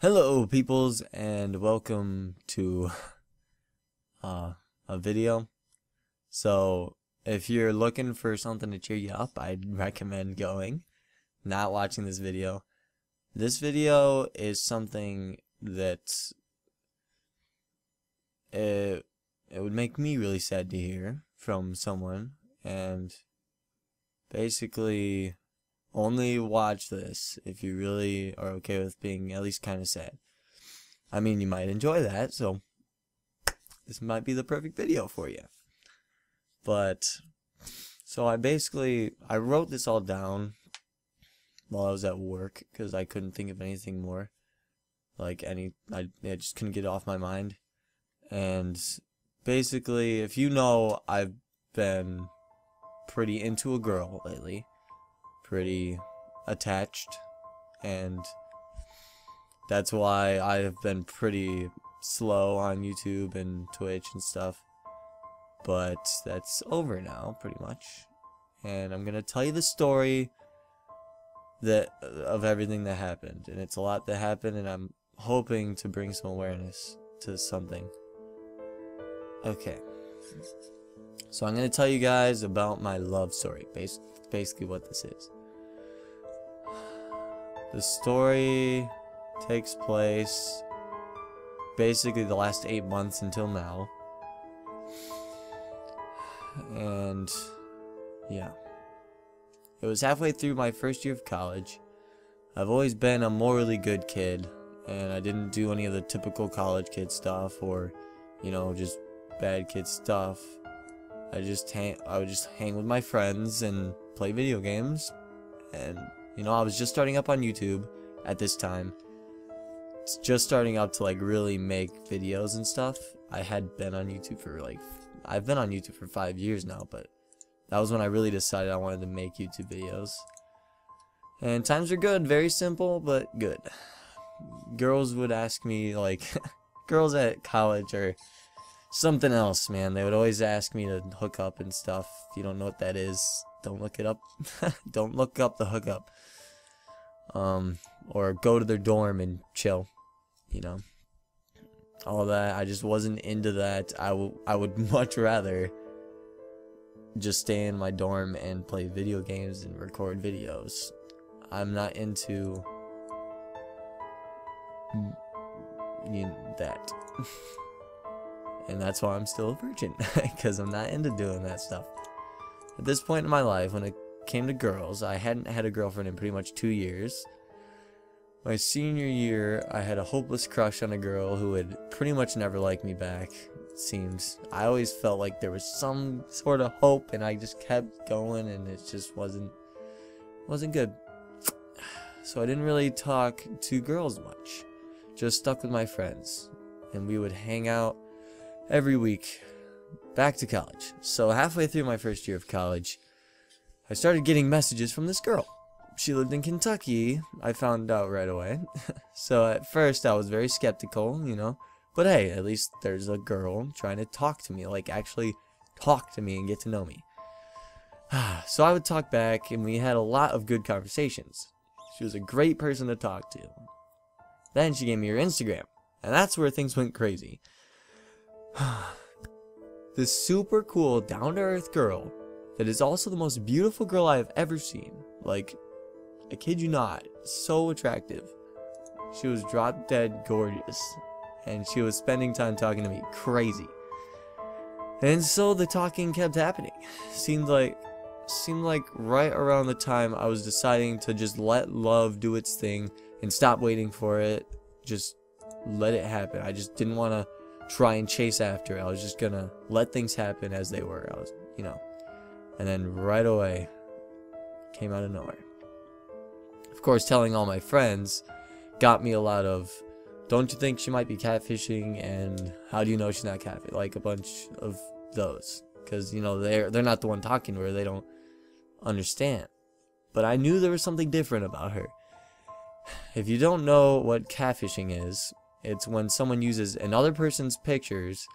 Hello peoples and welcome to uh, a video. So if you're looking for something to cheer you up, I'd recommend going, not watching this video. This video is something that it, it would make me really sad to hear from someone and basically only watch this if you really are okay with being at least kind of sad. I mean, you might enjoy that, so this might be the perfect video for you. But, so I basically, I wrote this all down while I was at work because I couldn't think of anything more. Like any, I, I just couldn't get it off my mind. And basically, if you know, I've been pretty into a girl lately pretty attached and that's why I've been pretty slow on YouTube and Twitch and stuff. But that's over now pretty much. And I'm gonna tell you the story that of everything that happened. And it's a lot that happened and I'm hoping to bring some awareness to something. Okay. So I'm gonna tell you guys about my love story basically what this is the story takes place basically the last eight months until now. And yeah. It was halfway through my first year of college. I've always been a morally good kid, and I didn't do any of the typical college kid stuff or, you know, just bad kid stuff. I just hang I would just hang with my friends and play video games and you know, I was just starting up on YouTube at this time. Just starting up to like really make videos and stuff. I had been on YouTube for like, I've been on YouTube for five years now, but that was when I really decided I wanted to make YouTube videos. And times are good, very simple, but good. Girls would ask me, like, girls at college or something else, man. They would always ask me to hook up and stuff. If you don't know what that is, don't look it up. don't look up the hookup um, or go to their dorm and chill, you know. All that I just wasn't into that. I, I would much rather just stay in my dorm and play video games and record videos. I'm not into you know, that. and that's why I'm still a virgin because I'm not into doing that stuff. At this point in my life, when it came to girls, I hadn't had a girlfriend in pretty much two years. My senior year, I had a hopeless crush on a girl who would pretty much never like me back, it seems. I always felt like there was some sort of hope and I just kept going and it just wasn't wasn't good. So I didn't really talk to girls much. Just stuck with my friends. And we would hang out every week back to college. So halfway through my first year of college, I started getting messages from this girl. She lived in Kentucky, I found out right away. so at first I was very skeptical, you know. But hey, at least there's a girl trying to talk to me, like actually talk to me and get to know me. so I would talk back and we had a lot of good conversations. She was a great person to talk to. Then she gave me her Instagram, and that's where things went crazy. this super cool, down to earth girl that is also the most beautiful girl I have ever seen. Like, I kid you not, so attractive. She was drop dead gorgeous, and she was spending time talking to me crazy. And so the talking kept happening. Seemed like seemed like right around the time I was deciding to just let love do its thing and stop waiting for it. Just let it happen. I just didn't want to try and chase after it. I was just gonna let things happen as they were. I was, you know. And then right away, came out of nowhere. Of course, telling all my friends got me a lot of, don't you think she might be catfishing? And how do you know she's not catfishing? Like a bunch of those. Because, you know, they're, they're not the one talking to her. They don't understand. But I knew there was something different about her. If you don't know what catfishing is, it's when someone uses another person's pictures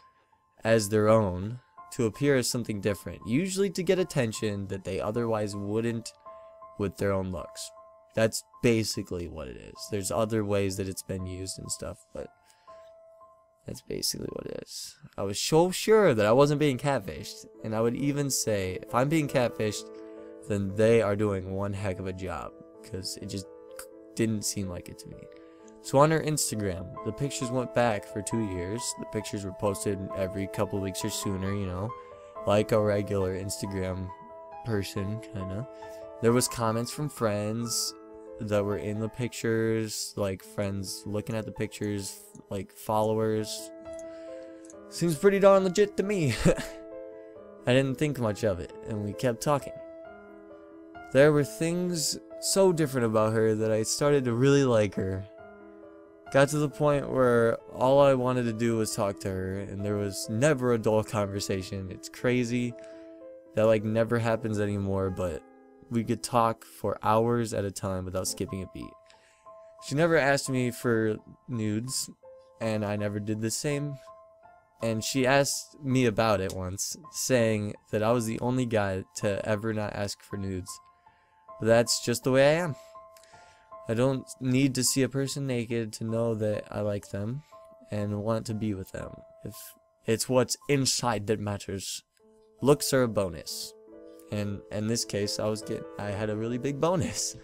as their own to appear as something different, usually to get attention that they otherwise wouldn't with their own looks. That's basically what it is. There's other ways that it's been used and stuff, but that's basically what it is. I was so sure that I wasn't being catfished, and I would even say, if I'm being catfished, then they are doing one heck of a job, because it just didn't seem like it to me. So on her Instagram, the pictures went back for two years. The pictures were posted every couple weeks or sooner, you know, like a regular Instagram person, kind of. There was comments from friends that were in the pictures, like friends looking at the pictures, like followers. Seems pretty darn legit to me. I didn't think much of it, and we kept talking. There were things so different about her that I started to really like her Got to the point where all I wanted to do was talk to her, and there was never a dull conversation. It's crazy. That like never happens anymore, but we could talk for hours at a time without skipping a beat. She never asked me for nudes, and I never did the same. And she asked me about it once, saying that I was the only guy to ever not ask for nudes. But that's just the way I am. I don't need to see a person naked to know that I like them and want to be with them. If it's what's inside that matters. Looks are a bonus. And in this case, I was get I had a really big bonus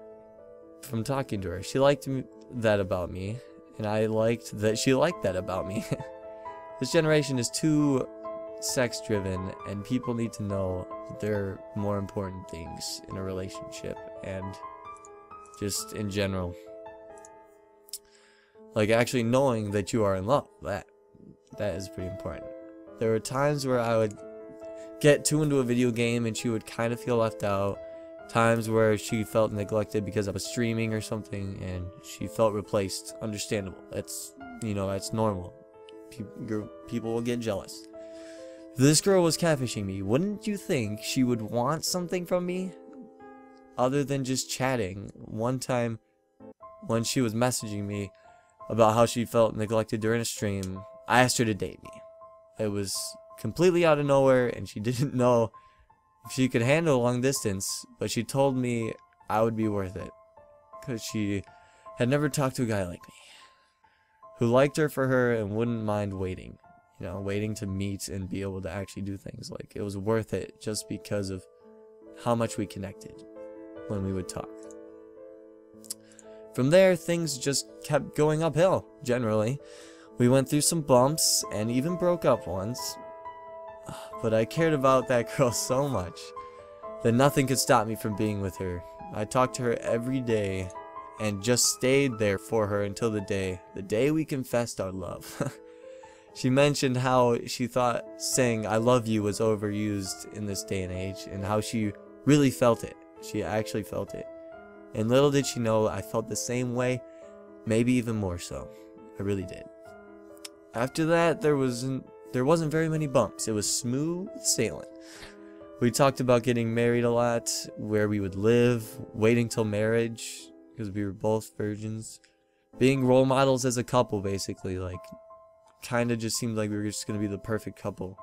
from talking to her. She liked that about me, and I liked that she liked that about me. this generation is too sex driven and people need to know that there are more important things in a relationship and just in general. Like actually knowing that you are in love, that that is pretty important. There were times where I would get too into a video game and she would kind of feel left out. Times where she felt neglected because I was streaming or something and she felt replaced. Understandable. That's, you know, that's normal. People will get jealous. This girl was catfishing me, wouldn't you think she would want something from me? Other than just chatting. One time when she was messaging me about how she felt neglected during a stream, I asked her to date me. It was completely out of nowhere and she didn't know if she could handle long distance, but she told me I would be worth it because she had never talked to a guy like me who liked her for her and wouldn't mind waiting you know waiting to meet and be able to actually do things like it was worth it just because of how much we connected when we would talk. From there, things just kept going uphill, generally. We went through some bumps and even broke up once. But I cared about that girl so much that nothing could stop me from being with her. I talked to her every day and just stayed there for her until the day, the day we confessed our love. she mentioned how she thought saying I love you was overused in this day and age and how she really felt it. She actually felt it. And little did she know I felt the same way, maybe even more so. I really did. After that, there wasn't there wasn't very many bumps. It was smooth sailing. We talked about getting married a lot, where we would live, waiting till marriage because we were both virgins, being role models as a couple basically, like kind of just seemed like we were just going to be the perfect couple,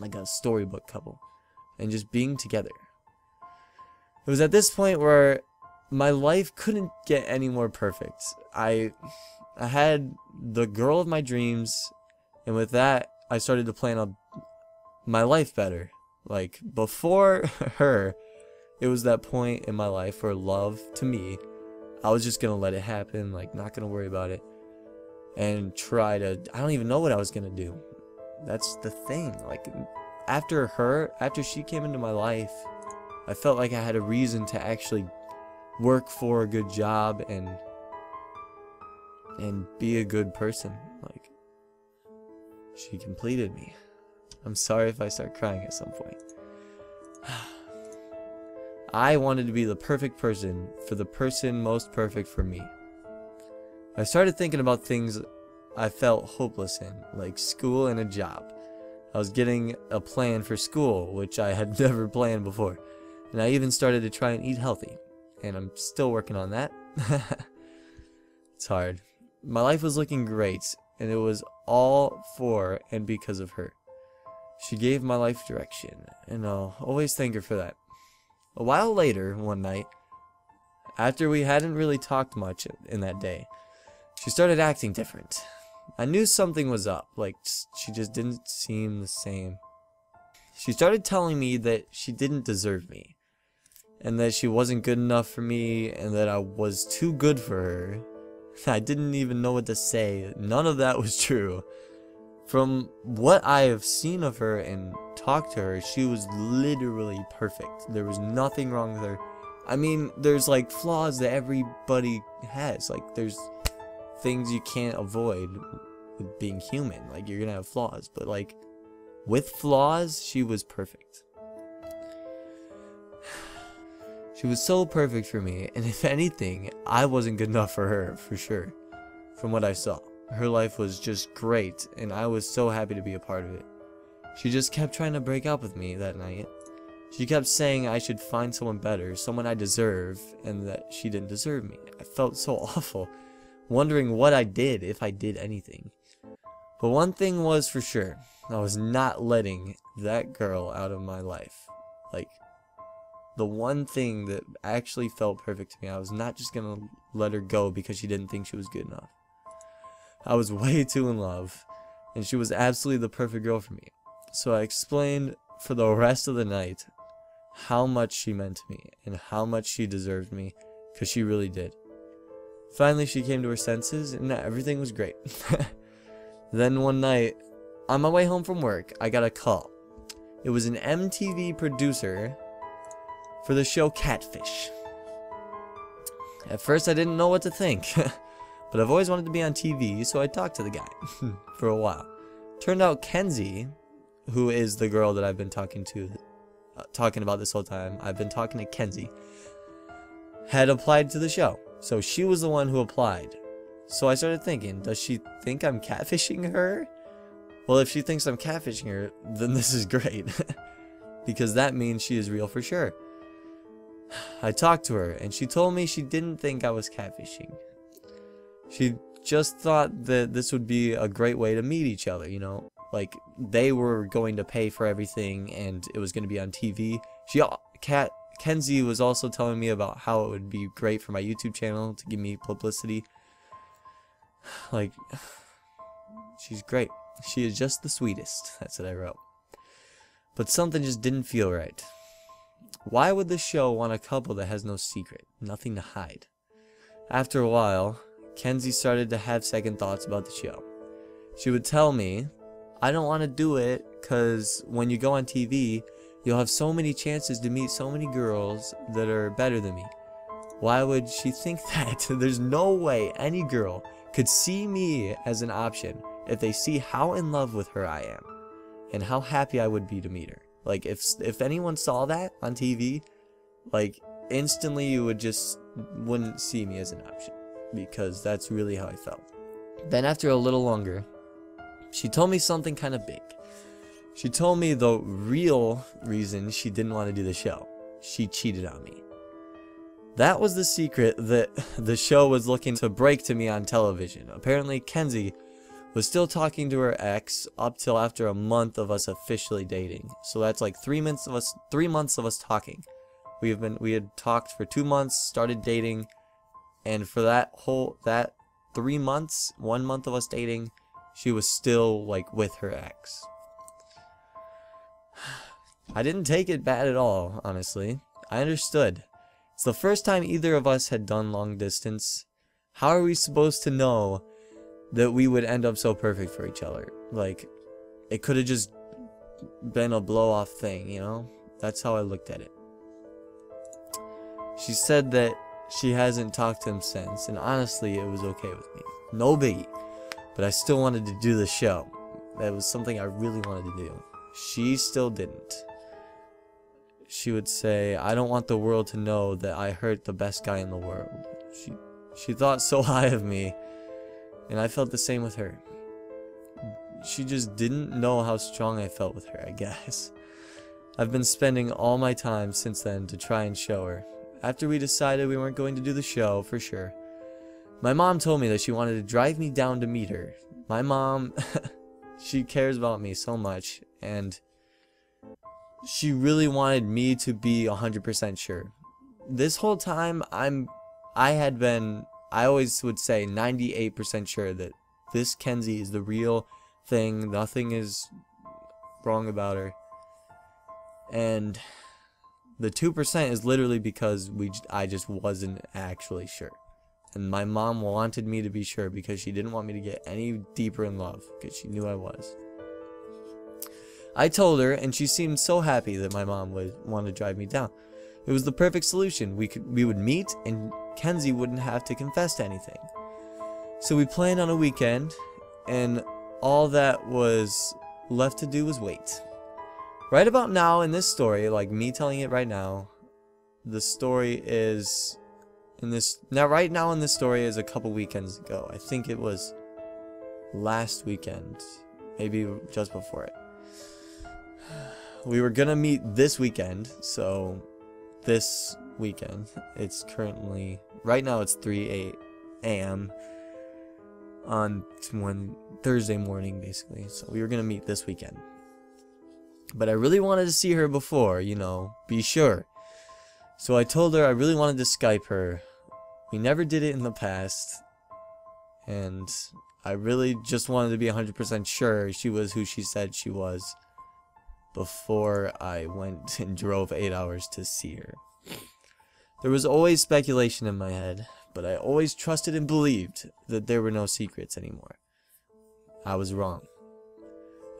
like a storybook couple, and just being together. It was at this point where my life couldn't get any more perfect. I I had the girl of my dreams, and with that, I started to plan on my life better. Like before her, it was that point in my life where love to me, I was just gonna let it happen, like not gonna worry about it, and try to. I don't even know what I was gonna do. That's the thing. Like after her, after she came into my life, I felt like I had a reason to actually work for a good job and and be a good person. Like she completed me. I'm sorry if I start crying at some point. I wanted to be the perfect person for the person most perfect for me. I started thinking about things I felt hopeless in, like school and a job. I was getting a plan for school, which I had never planned before. And I even started to try and eat healthy. And I'm still working on that. it's hard. My life was looking great, and it was all for and because of her. She gave my life direction, and I'll always thank her for that. A while later, one night, After we hadn't really talked much in that day, she started acting different. I knew something was up, like she just didn't seem the same. She started telling me that she didn't deserve me, and that she wasn't good enough for me, and that I was too good for her. I didn't even know what to say. None of that was true. From what I have seen of her and talked to her, she was literally perfect. There was nothing wrong with her. I mean, there's like flaws that everybody has. Like, there's things you can't avoid with being human. Like, you're gonna have flaws. But, like, with flaws, she was perfect. She was so perfect for me, and if anything, I wasn't good enough for her, for sure. From what I saw. Her life was just great, and I was so happy to be a part of it. She just kept trying to break up with me that night. She kept saying I should find someone better, someone I deserve, and that she didn't deserve me. I felt so awful, wondering what I did, if I did anything. But one thing was for sure, I was not letting that girl out of my life. Like, the one thing that actually felt perfect to me, I was not just gonna let her go because she didn't think she was good enough. I was way too in love, and she was absolutely the perfect girl for me. So I explained for the rest of the night how much she meant to me and how much she deserved me, because she really did. Finally, she came to her senses, and everything was great. then one night, on my way home from work, I got a call. It was an MTV producer for the show Catfish. At first, I didn't know what to think. But I've always wanted to be on TV, so I talked to the guy for a while. Turned out Kenzie, who is the girl that I've been talking to, uh, talking about this whole time, I've been talking to Kenzie, had applied to the show. So she was the one who applied. So I started thinking, does she think I'm catfishing her? Well, if she thinks I'm catfishing her, then this is great. because that means she is real for sure. I talked to her, and she told me she didn't think I was catfishing. She just thought that this would be a great way to meet each other, you know? Like, they were going to pay for everything and it was going to be on TV. She, Kat, Kenzie was also telling me about how it would be great for my YouTube channel to give me publicity. Like, she's great. She is just the sweetest. That's what I wrote. But something just didn't feel right. Why would the show want a couple that has no secret, nothing to hide? After a while, Kenzie started to have second thoughts about the show. She would tell me, I don't want to do it because when you go on TV, you'll have so many chances to meet so many girls that are better than me. Why would she think that? There's no way any girl could see me as an option if they see how in love with her I am and how happy I would be to meet her. Like if if anyone saw that on TV, like instantly you would just wouldn't see me as an option because that's really how I felt. Then after a little longer, she told me something kind of big. She told me the real reason she didn't want to do the show. She cheated on me. That was the secret that the show was looking to break to me on television. Apparently, Kenzie was still talking to her ex up till after a month of us officially dating. So that's like three months of us, three months of us talking. We have been, we had talked for two months, started dating, and for that whole that three months, one month of us dating, she was still like with her ex. I didn't take it bad at all, honestly. I understood. It's the first time either of us had done long distance. How are we supposed to know that we would end up so perfect for each other? Like, it could have just been a blow off thing, you know? That's how I looked at it. She said that she hasn't talked to him since, and honestly, it was okay with me. No biggie. But I still wanted to do the show. That was something I really wanted to do. She still didn't. She would say, I don't want the world to know that I hurt the best guy in the world. She, she thought so high of me, and I felt the same with her. She just didn't know how strong I felt with her, I guess. I've been spending all my time since then to try and show her after we decided we weren't going to do the show for sure. My mom told me that she wanted to drive me down to meet her. My mom, she cares about me so much, and she really wanted me to be 100% sure. This whole time, I'm I had been, I always would say 98% sure that this Kenzie is the real thing. Nothing is wrong about her. And the 2% is literally because we I just wasn't actually sure. And my mom wanted me to be sure because she didn't want me to get any deeper in love because she knew I was. I told her and she seemed so happy that my mom would want to drive me down. It was the perfect solution. We could we would meet and Kenzie wouldn't have to confess to anything. So we planned on a weekend and all that was left to do was wait. Right about now in this story, like me telling it right now, the story is in this now right now in this story is a couple weekends ago. I think it was last weekend, maybe just before it. We were gonna meet this weekend, so this weekend. It's currently right now it's 3 8 a.m. on when Thursday morning basically. So we were gonna meet this weekend. But I really wanted to see her before, you know, be sure. So I told her I really wanted to Skype her. We never did it in the past. And I really just wanted to be 100% sure she was who she said she was before I went and drove 8 hours to see her. There was always speculation in my head, but I always trusted and believed that there were no secrets anymore. I was wrong.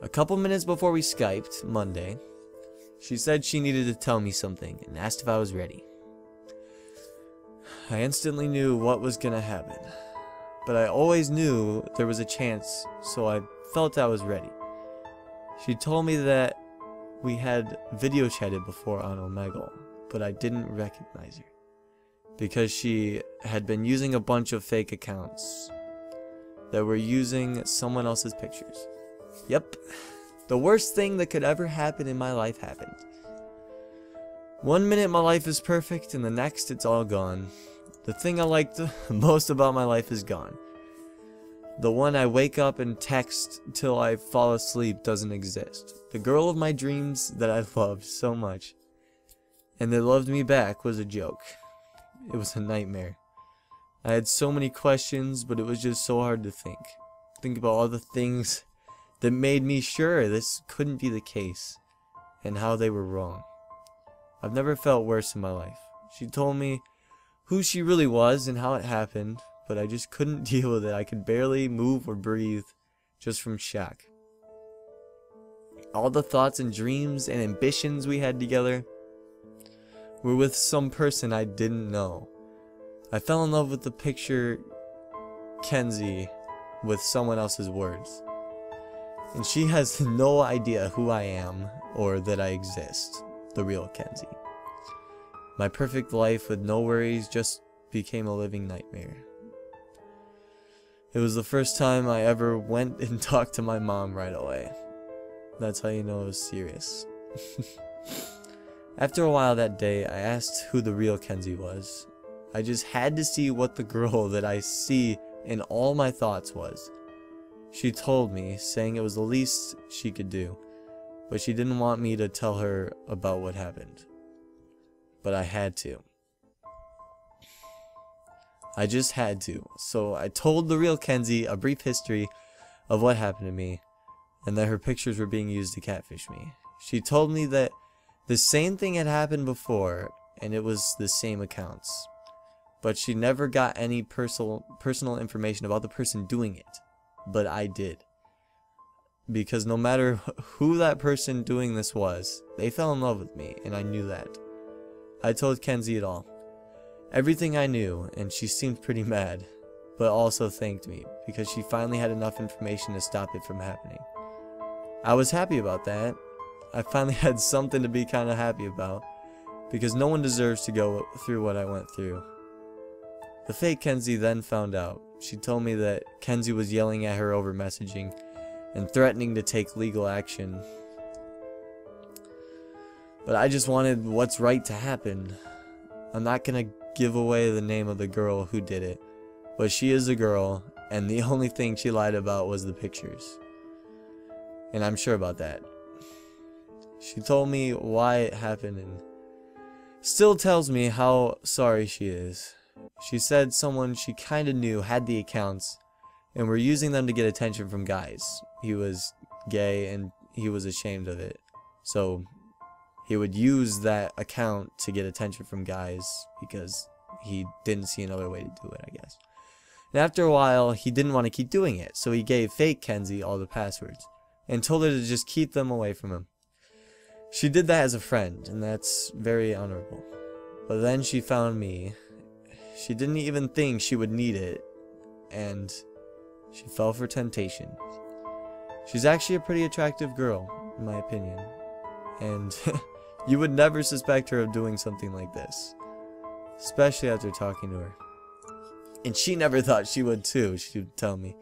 A couple minutes before we Skyped, Monday, she said she needed to tell me something and asked if I was ready. I instantly knew what was gonna happen, but I always knew there was a chance, so I felt I was ready. She told me that we had video chatted before on Omegle, but I didn't recognize her because she had been using a bunch of fake accounts that were using someone else's pictures. Yep, the worst thing that could ever happen in my life happened. One minute my life is perfect, and the next it's all gone. The thing I liked most about my life is gone. The one I wake up and text till I fall asleep doesn't exist. The girl of my dreams that I loved so much and that loved me back was a joke. It was a nightmare. I had so many questions, but it was just so hard to think. Think about all the things that made me sure this couldn't be the case and how they were wrong. I've never felt worse in my life. She told me who she really was and how it happened, but I just couldn't deal with it. I could barely move or breathe just from shock. All the thoughts and dreams and ambitions we had together were with some person I didn't know. I fell in love with the picture Kenzie with someone else's words. And she has no idea who I am or that I exist, the real Kenzie. My perfect life with no worries just became a living nightmare. It was the first time I ever went and talked to my mom right away. That's how you know it was serious. After a while that day, I asked who the real Kenzie was. I just had to see what the girl that I see in all my thoughts was. She told me, saying it was the least she could do, but she didn't want me to tell her about what happened. But I had to. I just had to. So I told the real Kenzie a brief history of what happened to me, and that her pictures were being used to catfish me. She told me that the same thing had happened before, and it was the same accounts. But she never got any personal personal information about the person doing it but I did. Because no matter who that person doing this was, they fell in love with me, and I knew that. I told Kenzie it all. Everything I knew, and she seemed pretty mad, but also thanked me, because she finally had enough information to stop it from happening. I was happy about that. I finally had something to be kind of happy about, because no one deserves to go through what I went through. The fake Kenzie then found out, she told me that Kenzie was yelling at her over messaging and threatening to take legal action. But I just wanted what's right to happen. I'm not gonna give away the name of the girl who did it, but she is a girl, and the only thing she lied about was the pictures. And I'm sure about that. She told me why it happened and still tells me how sorry she is. She said someone she kind of knew had the accounts and were using them to get attention from guys. He was gay and he was ashamed of it. So he would use that account to get attention from guys because he didn't see another way to do it, I guess. And after a while, he didn't want to keep doing it, so he gave fake Kenzie all the passwords and told her to just keep them away from him. She did that as a friend, and that's very honorable. But then she found me. She didn't even think she would need it, and she fell for temptation. She's actually a pretty attractive girl, in my opinion, and you would never suspect her of doing something like this, especially after talking to her. And she never thought she would too, she would tell me.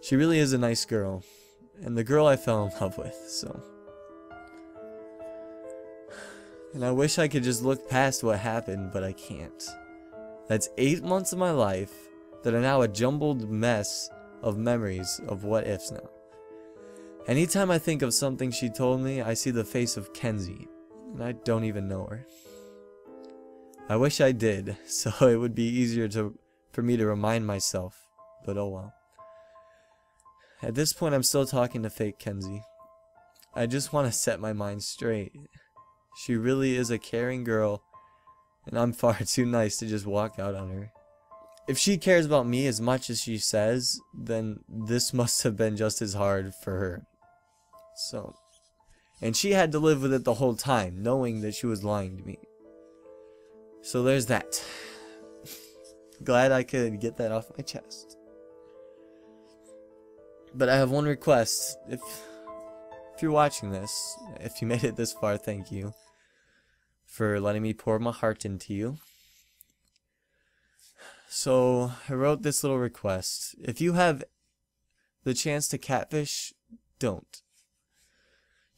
She really is a nice girl, and the girl I fell in love with, so. And I wish I could just look past what happened, but I can't. That's eight months of my life that are now a jumbled mess of memories of what ifs now. Anytime I think of something she told me, I see the face of Kenzie, and I don't even know her. I wish I did, so it would be easier to for me to remind myself, but oh well. At this point, I'm still talking to fake Kenzie. I just want to set my mind straight. She really is a caring girl, and I'm far too nice to just walk out on her. If she cares about me as much as she says, then this must have been just as hard for her. So, and she had to live with it the whole time, knowing that she was lying to me. So there's that. Glad I could get that off my chest. But I have one request. If if you're watching this, if you made it this far, thank you for letting me pour my heart into you. So, I wrote this little request. If you have the chance to catfish, don't.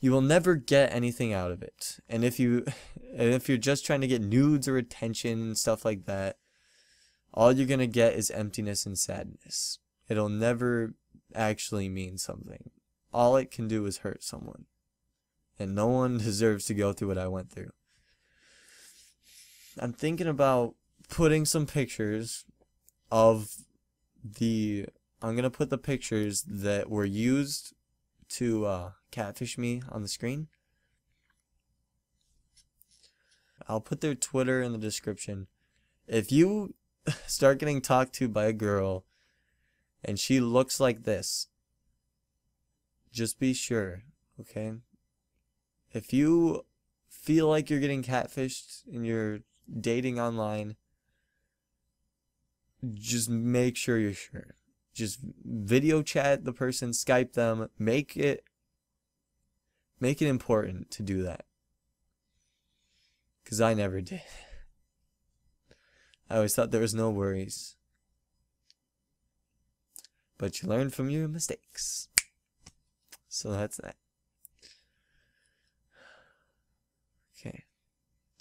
You will never get anything out of it. And if you and if you're just trying to get nudes or attention and stuff like that, all you're going to get is emptiness and sadness. It'll never actually mean something. All it can do is hurt someone. And no one deserves to go through what I went through. I'm thinking about putting some pictures of the I'm gonna put the pictures that were used to uh, catfish me on the screen. I'll put their Twitter in the description. If you start getting talked to by a girl and she looks like this, just be sure, okay? If you feel like you're getting catfished and you're dating online, just make sure you're sure. Just video chat the person, Skype them, make it make it important to do that. Cuz I never did. I always thought there was no worries. But you learn from your mistakes. So that's that. Okay.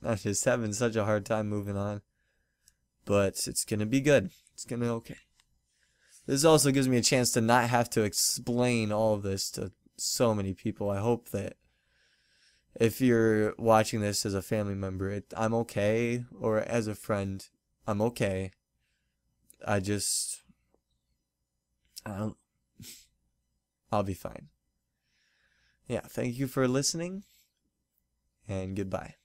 I'm just having such a hard time moving on. But it's gonna be good. It's gonna be okay. This also gives me a chance to not have to explain all of this to so many people. I hope that if you're watching this as a family member, it, I'm okay, or as a friend, I'm okay. I just, I don't, I'll be fine. Yeah, thank you for listening, and goodbye.